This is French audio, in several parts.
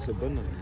se ponen. Pues,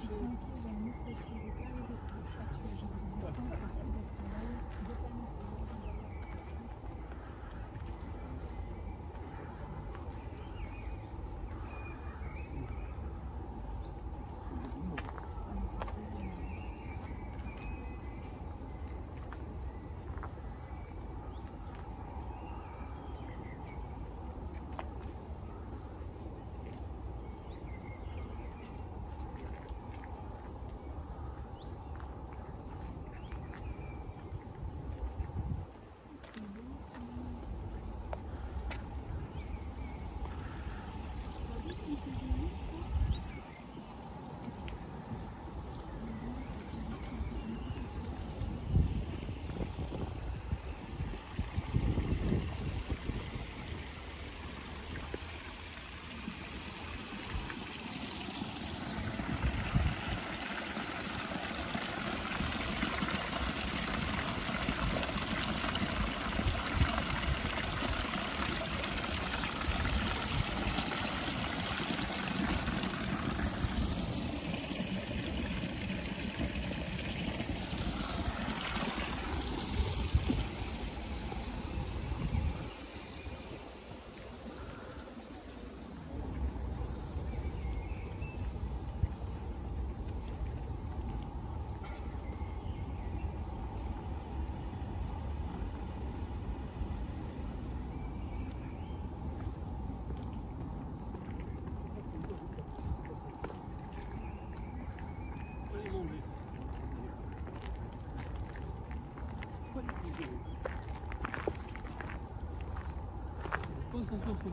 Merci. 소소소.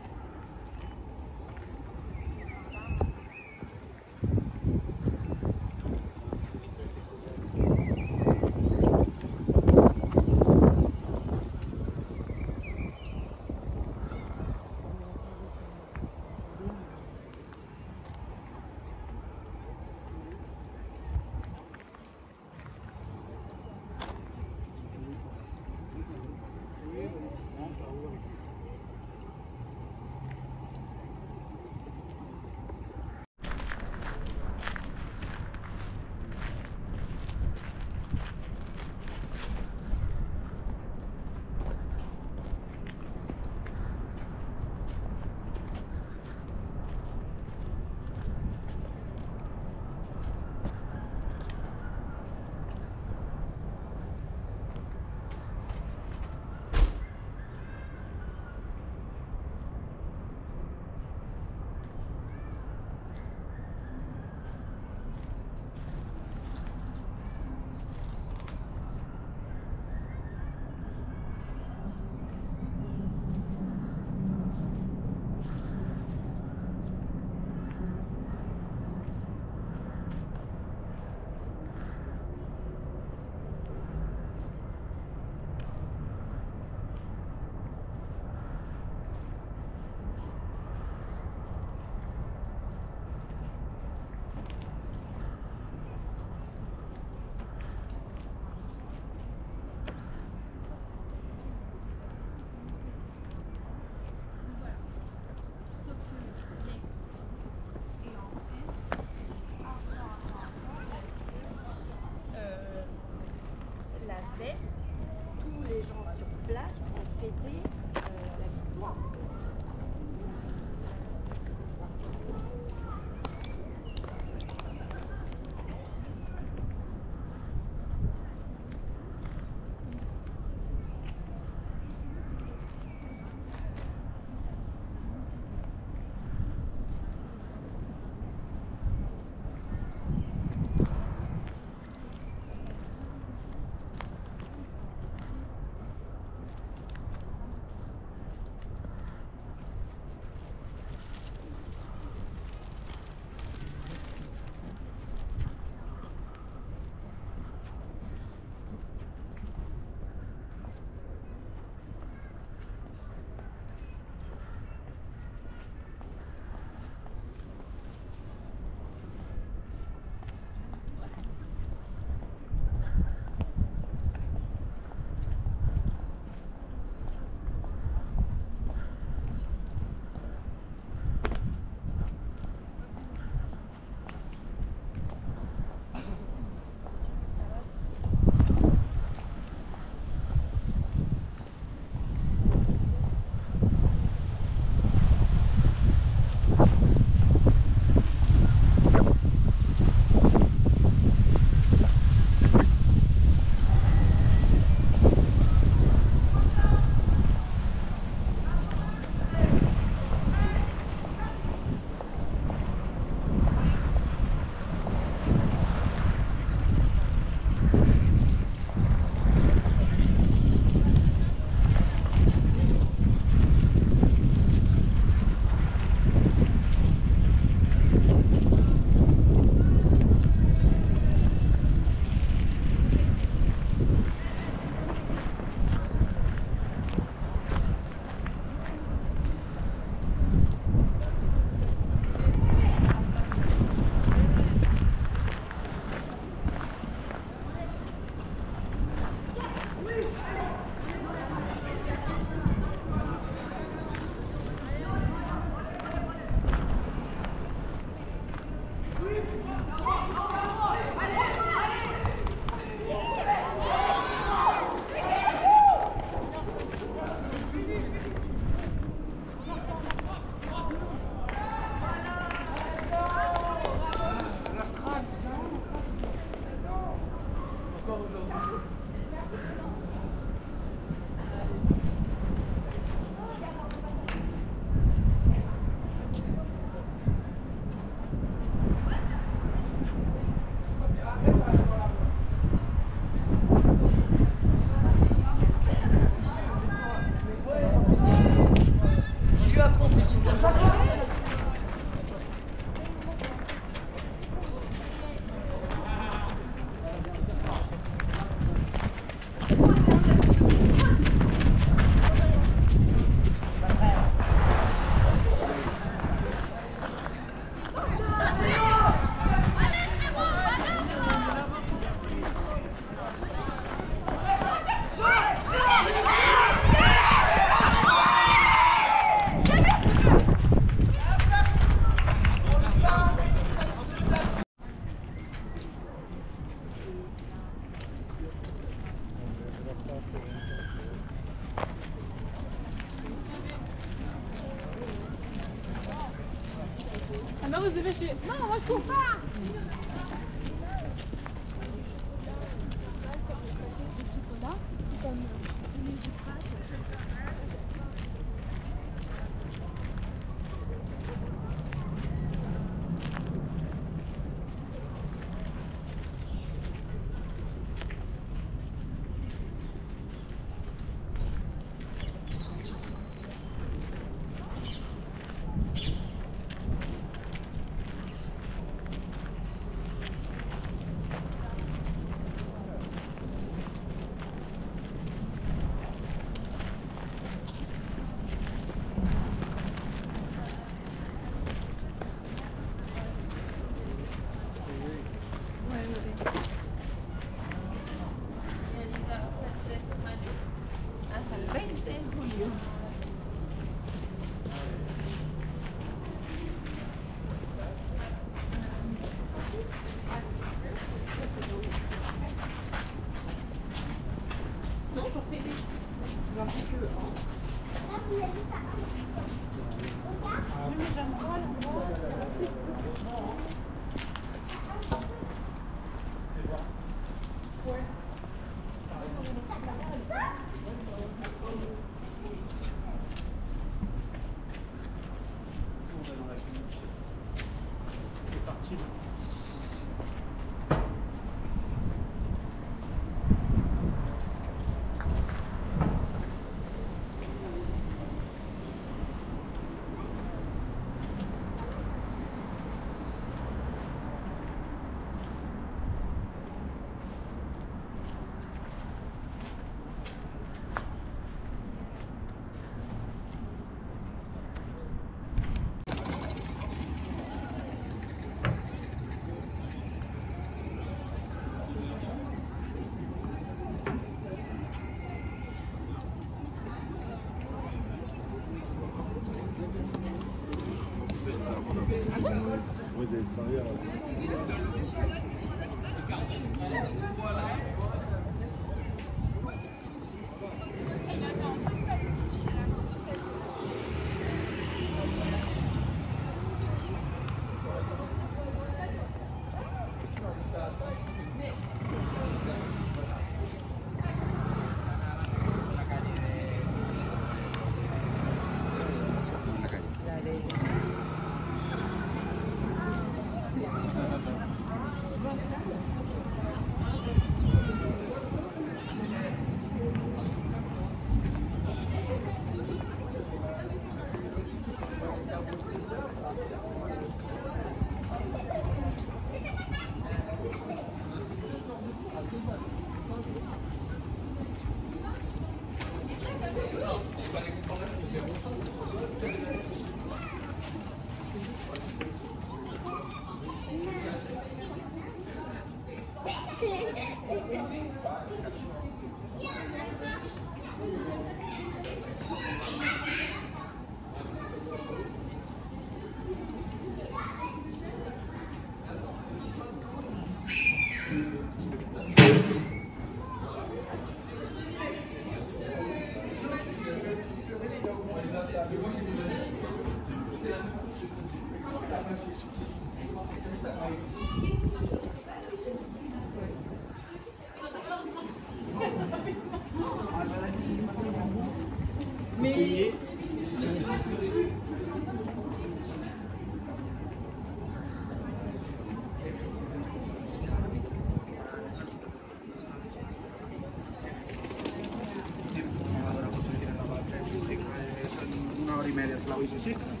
That's how easy it is.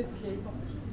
A les portiques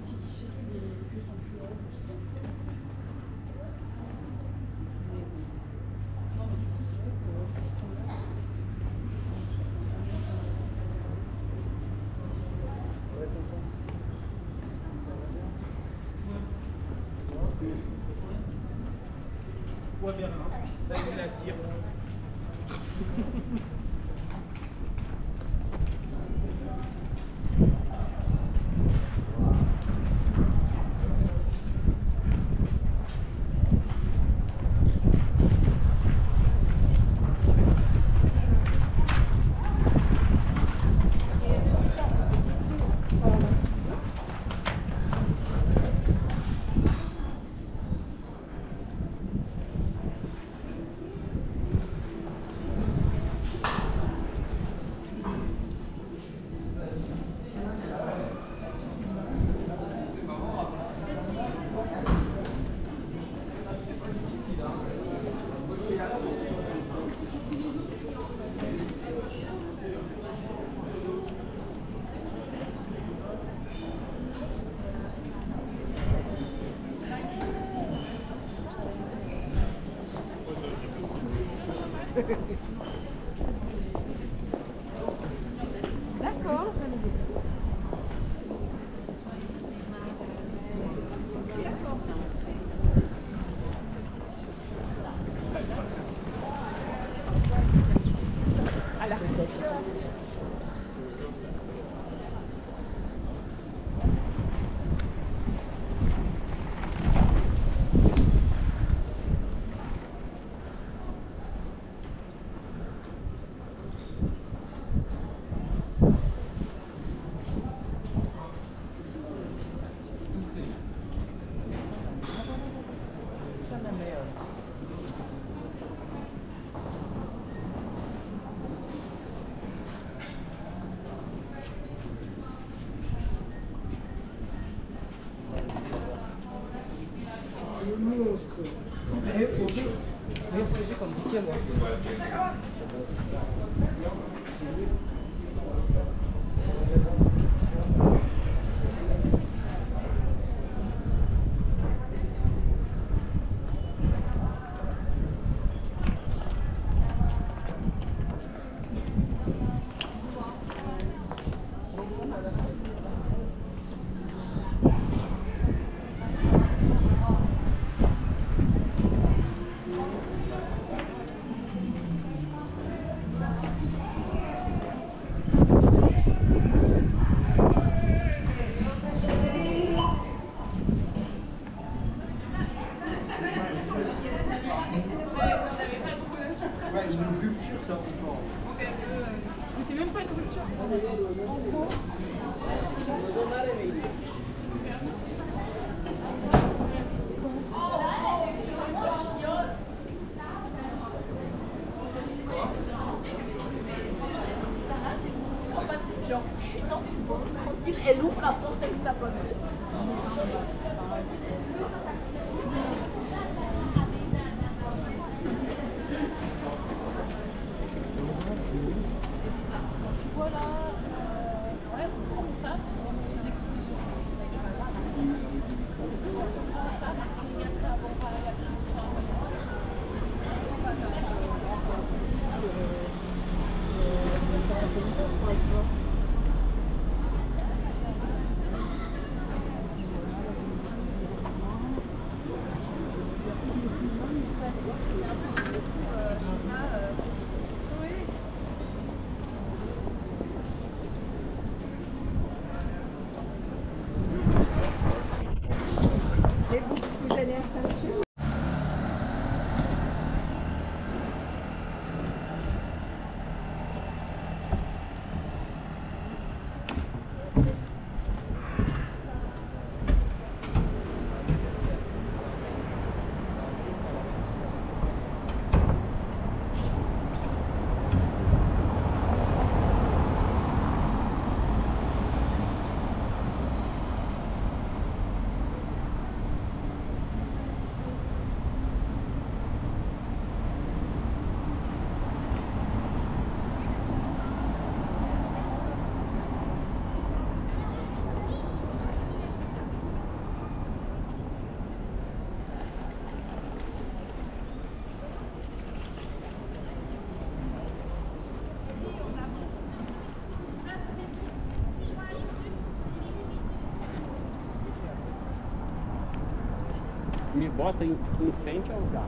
bota em, em frente ao carro.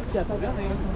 Que tu vas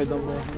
vai dar bom.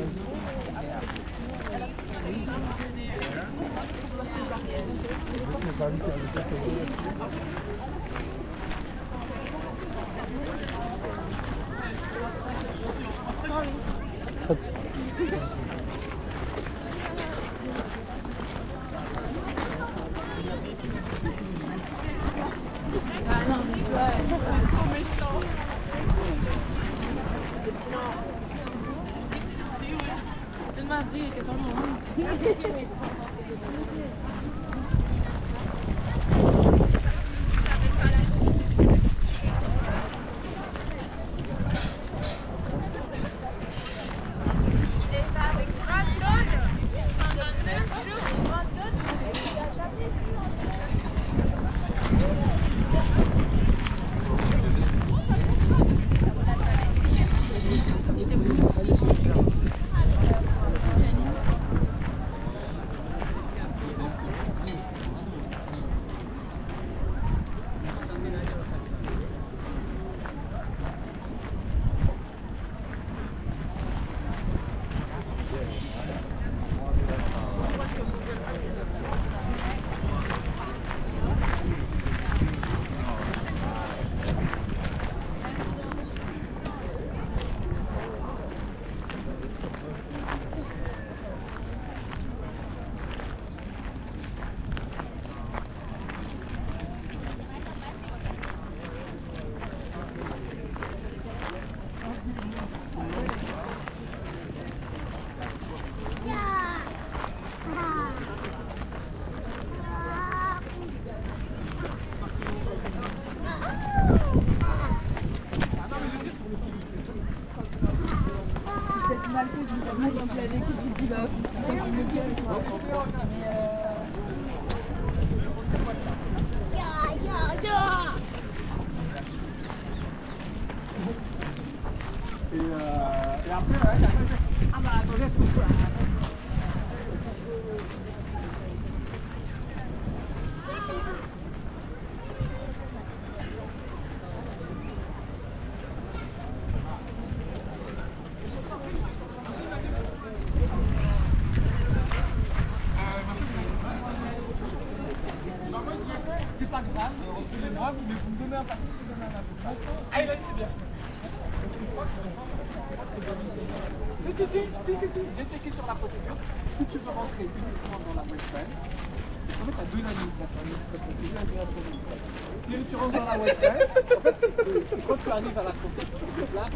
Tu rentres dans la webcam, en fait, euh, quand tu arrives à la frontière, tu te déplaces.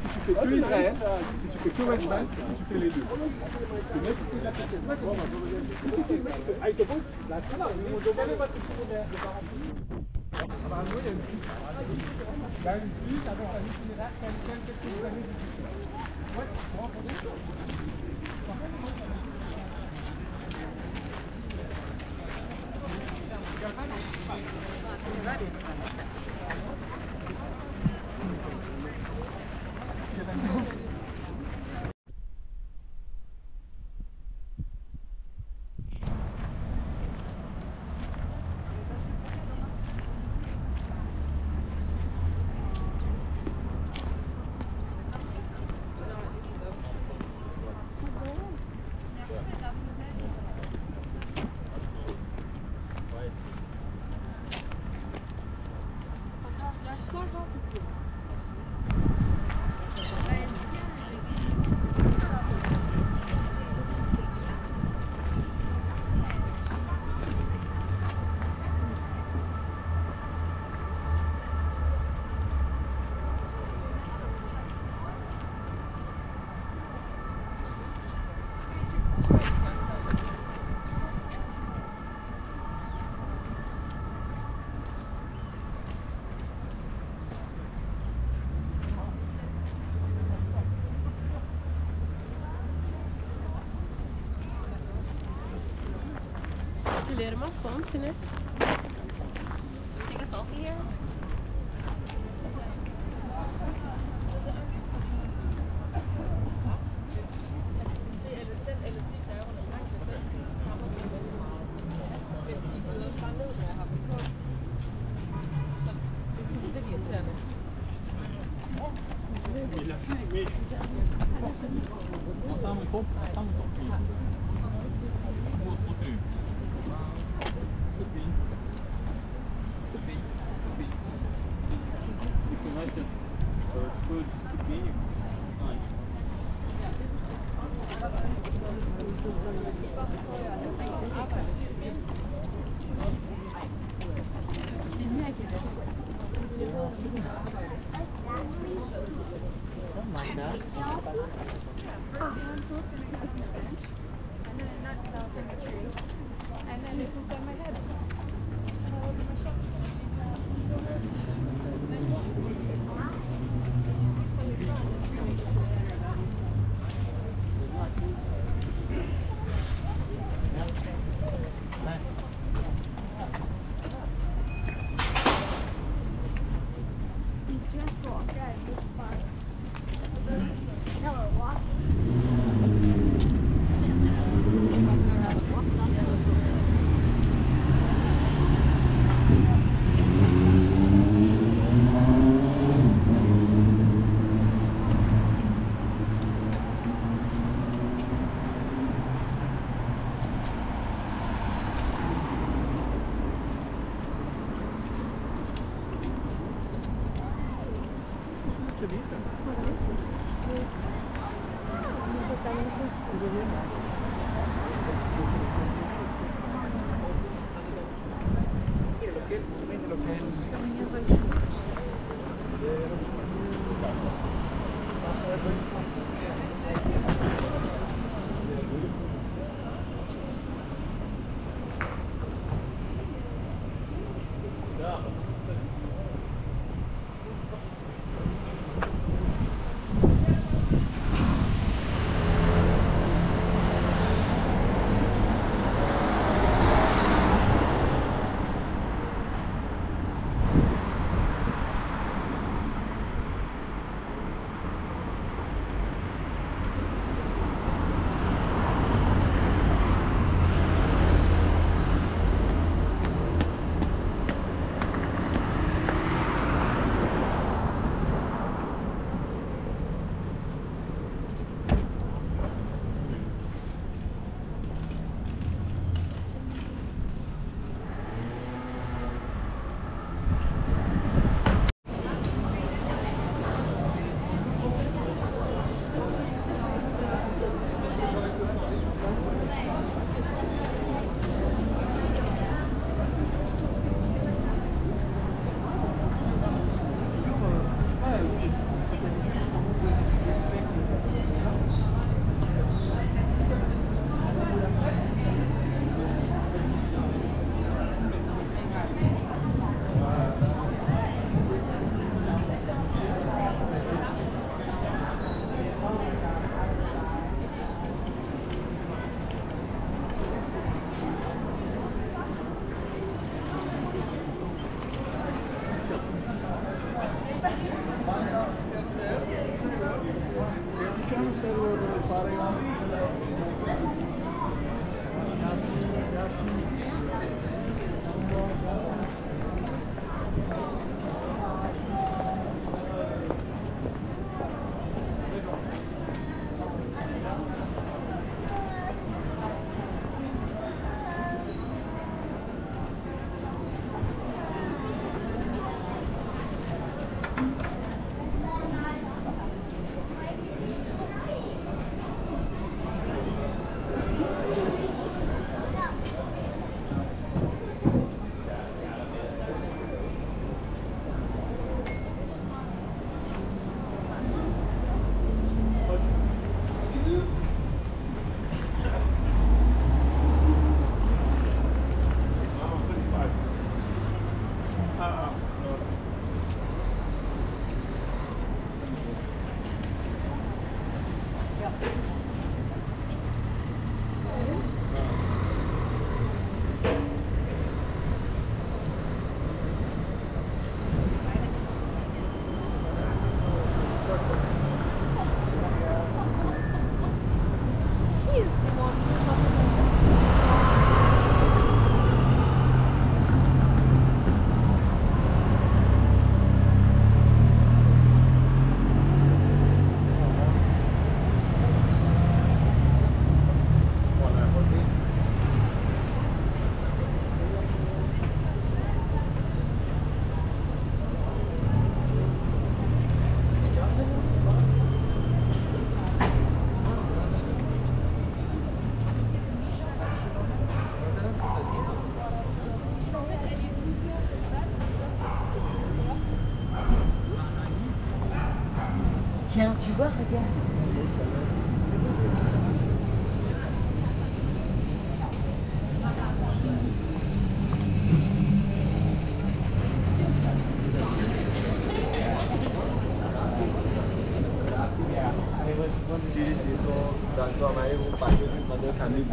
Si tu fais que Israël, si tu fais que West Bank, si tu fais les deux. Le mec, il. Si, si, si, parents. Il y a une avec un itinéraire, qu'est-ce que vous avez. Ouais, Severin. fonte, né?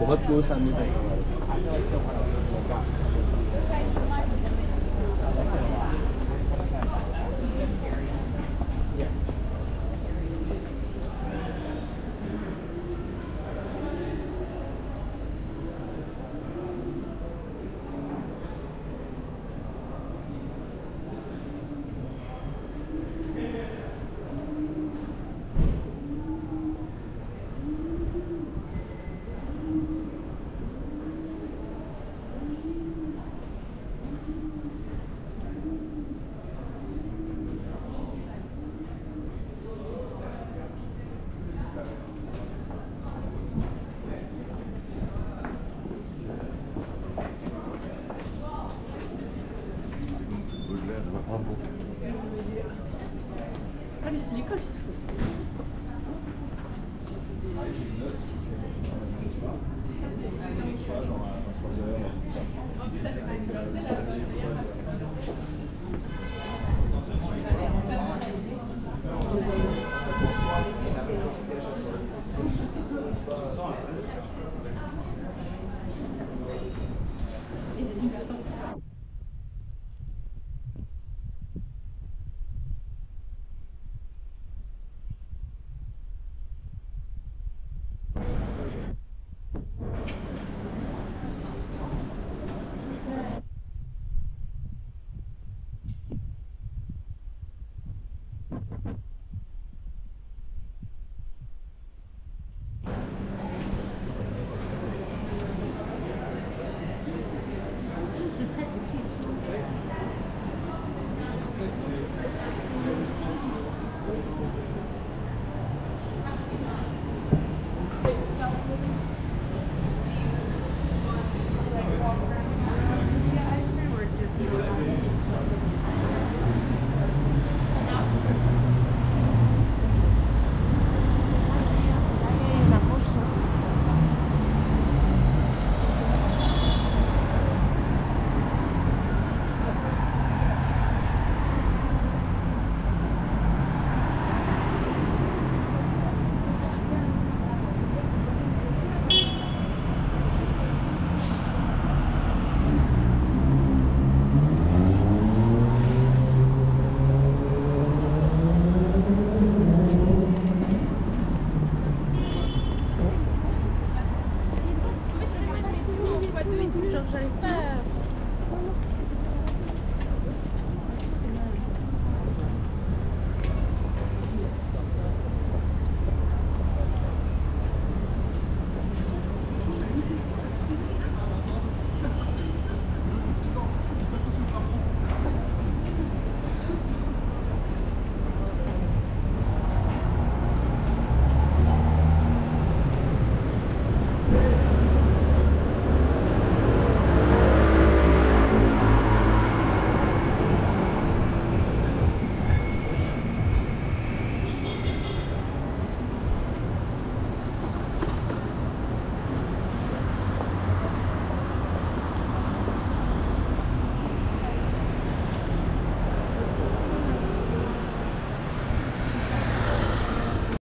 what do